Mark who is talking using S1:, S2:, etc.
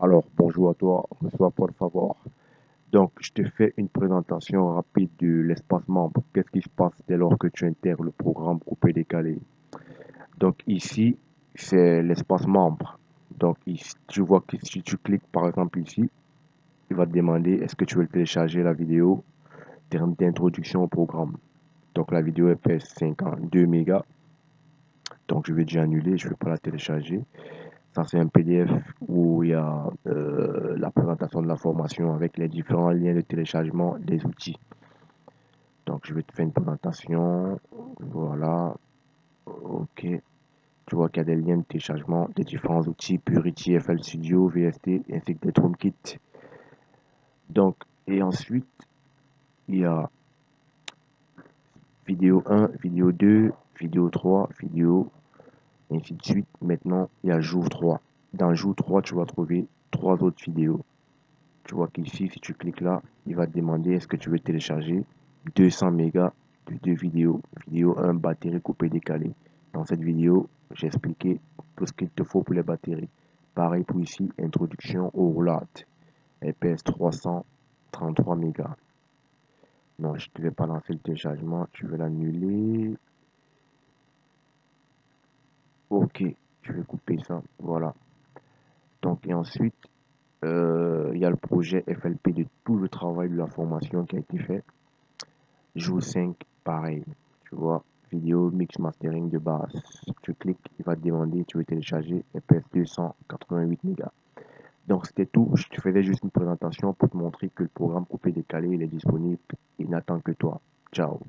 S1: Alors, bonjour à toi, reçois por favor. Donc, je te fais une présentation rapide de l'espace membre. Qu'est-ce qui se passe dès lors que tu intègres le programme coupé-décalé Donc, ici, c'est l'espace membre. Donc, ici, tu vois que si tu cliques par exemple ici, il va te demander est-ce que tu veux télécharger la vidéo d'introduction au programme. Donc, la vidéo elle fait 52 mégas. Donc, je vais déjà annuler, je ne vais pas la télécharger. C'est un PDF où il y a euh, la présentation de la formation avec les différents liens de téléchargement des outils. Donc, je vais te faire une présentation. Voilà. OK. Tu vois qu'il y a des liens de téléchargement des différents outils, Purity, FL Studio, VST, ainsi que des HomeKit. Donc, et ensuite, il y a vidéo 1, vidéo 2, vidéo 3, vidéo ainsi de suite. Maintenant, il y a jour 3. Dans jour 3, tu vas trouver trois autres vidéos. Tu vois qu'ici, si tu cliques là, il va te demander est-ce que tu veux télécharger 200 mégas de deux vidéos. Vidéo 1, batterie coupée décalée. Dans cette vidéo, j'ai expliqué tout ce qu'il te faut pour les batteries. Pareil pour ici, introduction au roulade. Elle pèse 333 mégas. Non, je ne vais pas lancer le téléchargement, tu veux l'annuler. Ok, je vais couper ça, voilà. Donc, et ensuite, euh, il y a le projet FLP de tout le travail de la formation qui a été fait. Jour 5, pareil, tu vois, vidéo mix mastering de base. Tu cliques, il va te demander, tu veux télécharger, EPS 288 mégas. Donc c'était tout, je te faisais juste une présentation pour te montrer que le programme coupé décalé il est disponible, il n'attend que toi. Ciao